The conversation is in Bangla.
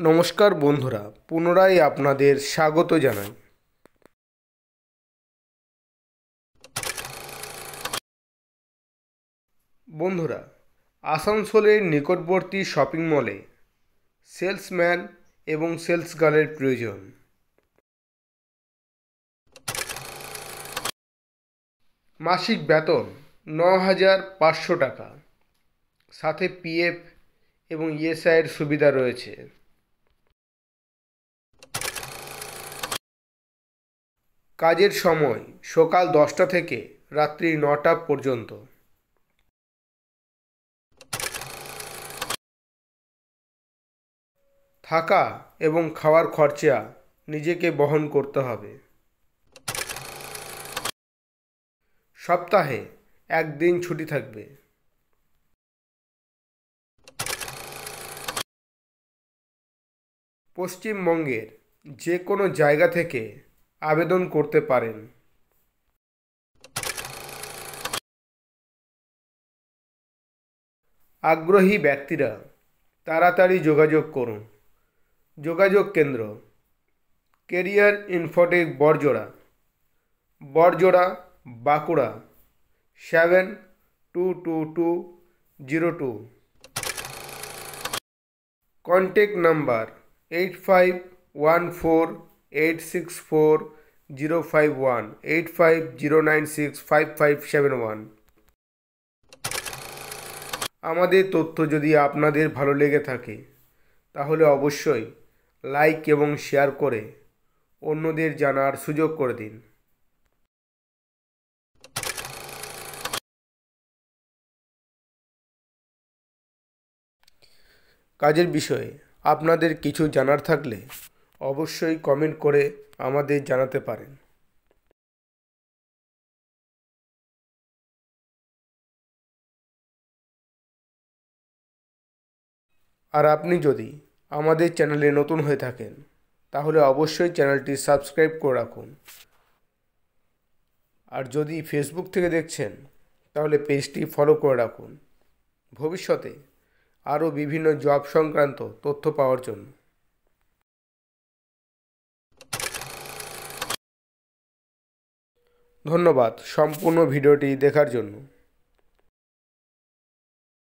নমস্কার বন্ধুরা, পুনরায় আপনাদের স্বাগত জানাই। বন্ধুরা, আসানসোলের নিকটবর্তী শপিং মলে সেলসম্যান এবং সেলস গার্লের প্রয়োজন। মাসিক বেতন ন হাজার পাঁচশো টাকা। সাথে পিএফ এবং ইএসআইয়ের সুবিধা রয়েছে। কাজের সময় সকাল দশটা থেকে রাত্রি নটা পর্যন্ত। থাকা এবং খাওয়ার খরচা নিজেকে বহন করতে হবে। সপ্তাহে একদিন ছুটি থাকবে। পশ্চিমবঙ্গের যে কোনো জায়গা থেকে আবেদন করতে পারেন। আগ্রহী ব্যক্তিরা তাড়াতাড়ি যোগাযোগ করুন। যোগাযোগ কেন্দ্র career infotech Barjora Barjora Bankura, seven two two two zero two. Contact number eight five one four eight six four zero five one eight five zero nine six five five seven one আমাদের তথ্য যদি আপনাদের ভালো লেগে থাকে, তাহলে অবশ্যই লাইক এবং শেয়ার করে অন্যদের জানার সুযোগ করে দিন। কাজের বিষয়ে আপনাদের কিছু জানার থাকলে অবশ্যই কমেন্ট করে আমাদের জানাতে পারেন। আর আপনি যদি আমাদের চ্যানেলে নতুন হয়ে থাকেন, তাহলে অবশ্যই চ্যানেলটি সাবস্ক্রাইব করে রাখুন। আর যদি ফেসবুক থেকে দেখছেন, তাহলে পেজটি ফলো করে রাখুন। ভবিষ্যতে আরও বিভিন্ন জব সংক্রান্ত তথ্য পাওয়ার জন্য। ধন্যবাদ সম্পূর্ণ ভিডিওটি দেখার জন্য।